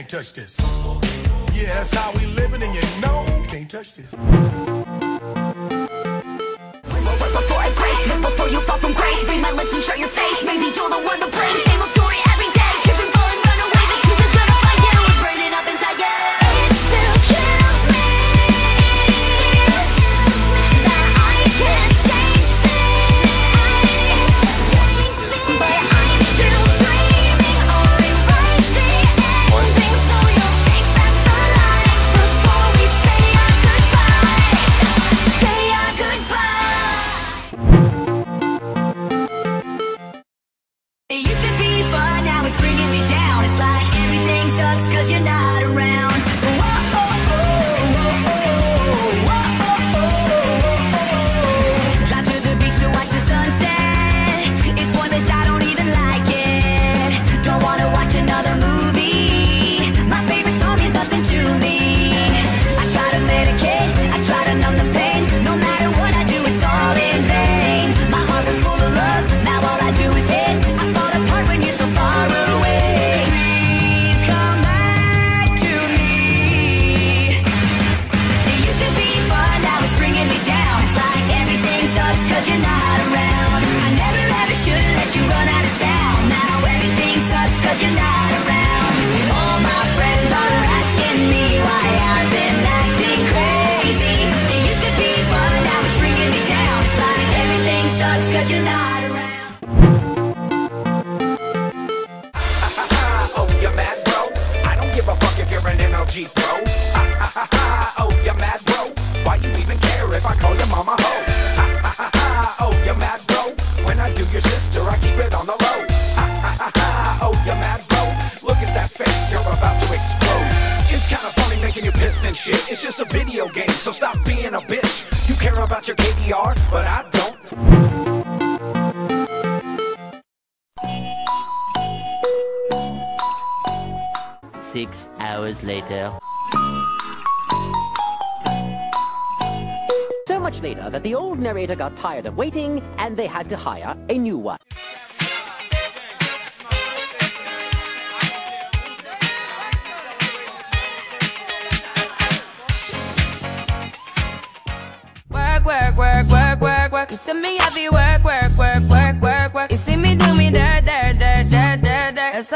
can't touch this. Yeah, that's how we living, and you know can't touch this. you now. shit. It's just a video game, so stop being a bitch. You care about your KDR, but I don't. six hours later. So much later that the old narrator got tired of waiting and they had to hire a new one. to me, I be work, work, work, work, work, work. You see me do me dirt, dirt, dirt, dirt, dirt, dirt. That's